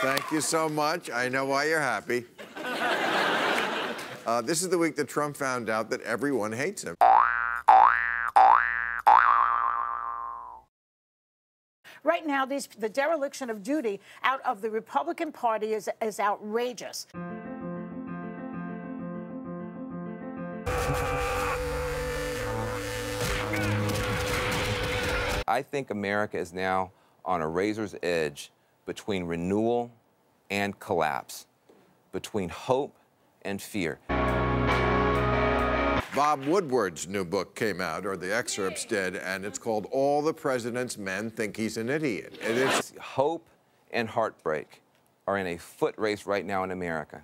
Thank you so much. I know why you're happy. Uh, this is the week that Trump found out that everyone hates him. Right now, these, the dereliction of duty out of the Republican Party is, is outrageous. I think America is now on a razor's edge between renewal and collapse, between hope and fear. Bob Woodward's new book came out, or the excerpts did, and it's called All the President's Men Think He's an Idiot. It is Hope and heartbreak are in a foot race right now in America.